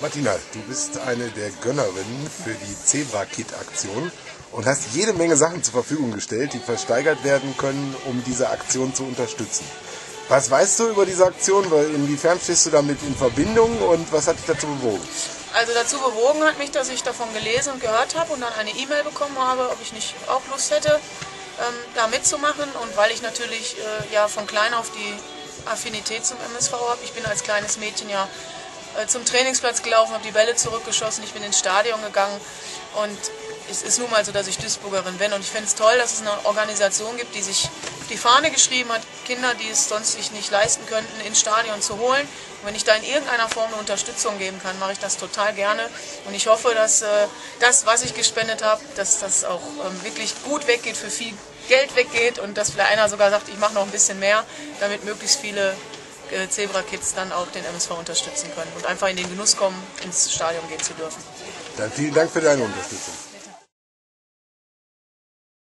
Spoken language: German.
Martina, du bist eine der Gönnerinnen für die Zebra-Kit-Aktion und hast jede Menge Sachen zur Verfügung gestellt, die versteigert werden können, um diese Aktion zu unterstützen. Was weißt du über diese Aktion? Inwiefern stehst du damit in Verbindung und was hat dich dazu bewogen? Also dazu bewogen hat mich, dass ich davon gelesen und gehört habe und dann eine E-Mail bekommen habe, ob ich nicht auch Lust hätte, ähm, da mitzumachen. Und weil ich natürlich äh, ja von klein auf die Affinität zum MSV habe. Ich bin als kleines Mädchen ja zum Trainingsplatz gelaufen, habe die Bälle zurückgeschossen, ich bin ins Stadion gegangen. Und es ist nun mal so, dass ich Duisburgerin bin. Und ich finde es toll, dass es eine Organisation gibt, die sich auf die Fahne geschrieben hat, Kinder, die es sonst sich nicht leisten könnten, ins Stadion zu holen. Und wenn ich da in irgendeiner Form eine Unterstützung geben kann, mache ich das total gerne. Und ich hoffe, dass äh, das, was ich gespendet habe, dass das auch ähm, wirklich gut weggeht, für viel Geld weggeht und dass vielleicht einer sogar sagt, ich mache noch ein bisschen mehr, damit möglichst viele äh, Zebra Kids dann auch den MSV unterstützen können und einfach in den Genuss kommen, ins Stadion gehen zu dürfen. Dann vielen Dank für deine Unterstützung.